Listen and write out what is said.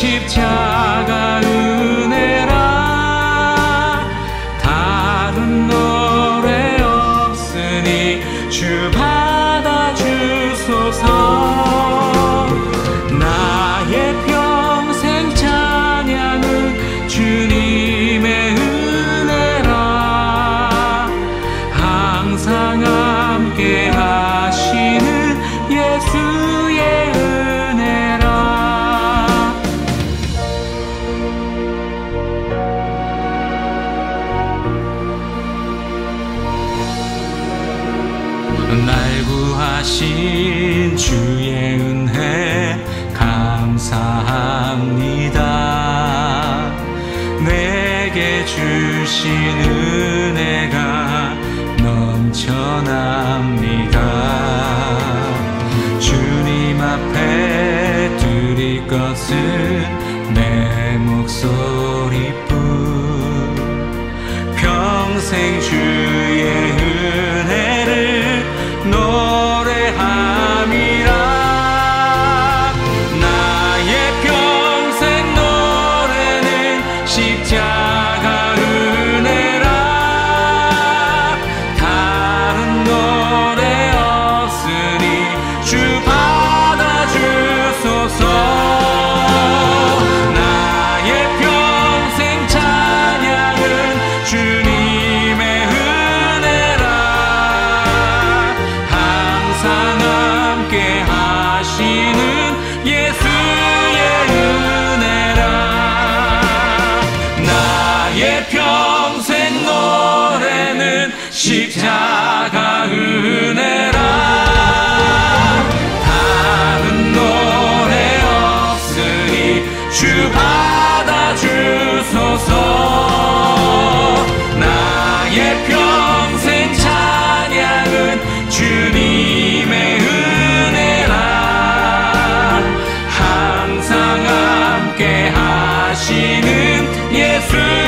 십자가 하신 주의 은혜 감사합니다. 내게 주신 은혜가 넘쳐납니다. 주님 앞에 드릴 것은 내 목소리뿐 평생 주 십자가 은혜라. 다른 노래 없으니 주 받아주소서. 나의 평생 찬양은 주님의 은혜라. 항상 함께 하시는 예수